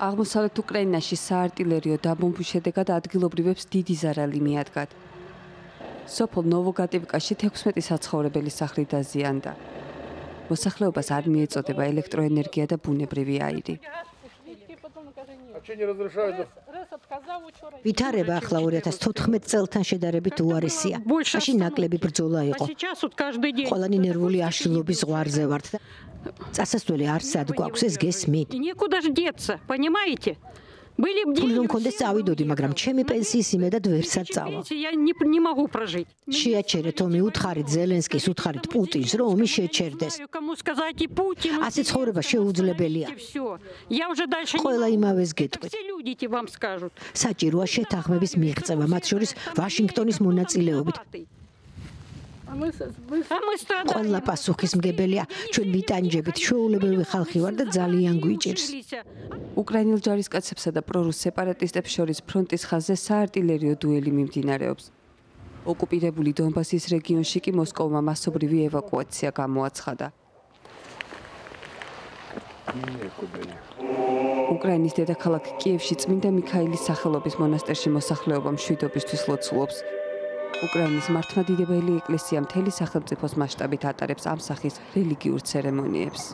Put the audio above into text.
აღმოსავლეთ უკრაინაში საარტილერიო დაბომბვის შედეგად ადგილობრივებს დიდი ზარალი მიადგათ. სოფელ ნოვოგატივკაში 16 საცხოვრებელი სახლი დაზიანდა. მოსახლეობას არ მიეწოდება ელექტროენერგია და ბუნებრივი აირი. ვითარება ახლა 2014 წელთან შედარებით უარესია. მაშინ ნაკლები ბრძოლა იყო. ყველანი ნერვული აშლილობის ზღვარზე ვართ და წასასვლელი არ სად გვაქვს ეს გესმით? Никуда ж деться, понимаете? ფული რომ მქონდეს წავიდოდი, მაგრამ ჩემი პენსიის იმედად ვერ საწავა. შეაჩერეთ ომი, უთხარით ზელენსკის, უთხარით პუტინს, რომ ომი შეჩერდეს. ასე ცხოვრება შეუძლებელია. ყველა იმავეს გეტყვით. საჭიროა შეთანხმების მიღწევა, მათ შორის ვაშინგტონის მონაწილეობით. ყველა პასუხისმგებელია. ჩვენ მიტანჯებით შეულებრივი ხალხი ვარ და ძალიან გვიჭირს. უკრაინელ ჯარისკაცებსა და პრორუს სეპარატისტებს შორის ფრონტის ხაზზე საარტილერიო დუელი მიმდინარეობს. ოკუპირებული დონბასის რეგიონში კი მოსკოვმა მასობრივი ევაკუაცია გამოაცხადა. უკრაინის დედაქალაქ კიევში წმინდა მიქაილის სახელობის მონასტერში მოსახლეობა მშვიდობისთვის ლოცულობს. უკრაინის მართლმადიდებელი ეკლესია მთელი სახელმწიფოს მასშტაბით ატარებს ამ სახის რელიგიურ ცერემონიებს.